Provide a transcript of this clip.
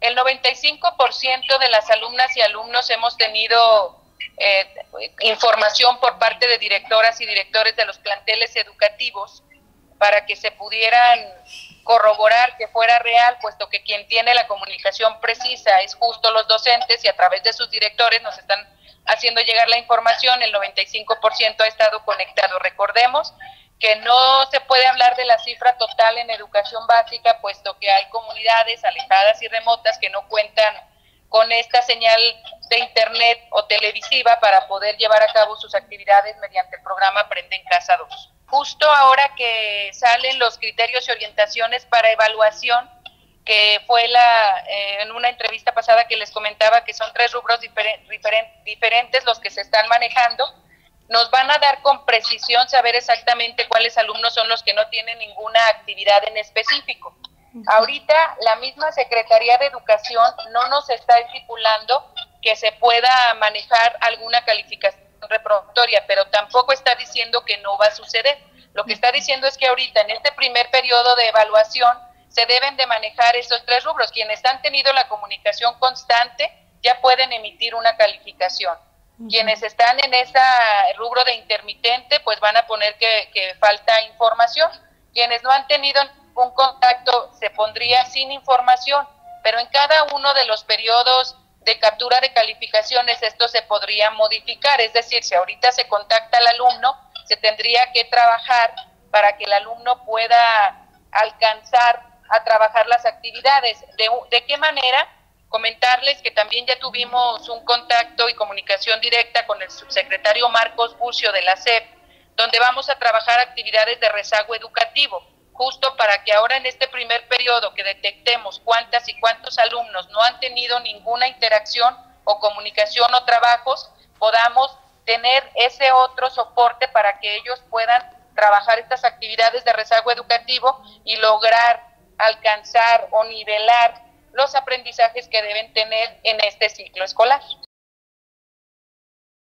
El 95% de las alumnas y alumnos hemos tenido eh, información por parte de directoras y directores de los planteles educativos para que se pudieran corroborar que fuera real, puesto que quien tiene la comunicación precisa es justo los docentes y a través de sus directores nos están haciendo llegar la información, el 95% ha estado conectado. Recordemos que no se puede hablar de la cifra total en educación básica, puesto que hay comunidades alejadas y remotas que no cuentan con esta señal de internet o televisiva para poder llevar a cabo sus actividades mediante el programa Aprende en Casa 2. Justo ahora que salen los criterios y orientaciones para evaluación, que fue la eh, en una entrevista pasada que les comentaba que son tres rubros diferentes los que se están manejando, nos van a dar con precisión saber exactamente cuáles alumnos son los que no tienen ninguna actividad en específico. Ahorita la misma Secretaría de Educación no nos está estipulando que se pueda manejar alguna calificación reproductoria, pero tampoco está diciendo que no va a suceder. Lo que está diciendo es que ahorita en este primer periodo de evaluación se deben de manejar esos tres rubros. Quienes han tenido la comunicación constante ya pueden emitir una calificación. Quienes están en ese rubro de intermitente, pues van a poner que, que falta información. Quienes no han tenido un contacto, se pondría sin información, pero en cada uno de los periodos de captura de calificaciones esto se podría modificar, es decir, si ahorita se contacta al alumno, se tendría que trabajar para que el alumno pueda alcanzar a trabajar las actividades. ¿De, de qué manera? Comentarles que también ya tuvimos un contacto y comunicación directa con el subsecretario Marcos Bucio de la SEP, donde vamos a trabajar actividades de rezago educativo, justo para que ahora en este primer periodo que detectemos cuántas y cuántos alumnos no han tenido ninguna interacción o comunicación o trabajos, podamos tener ese otro soporte para que ellos puedan trabajar estas actividades de rezago educativo y lograr alcanzar o nivelar los aprendizajes que deben tener en este ciclo escolar.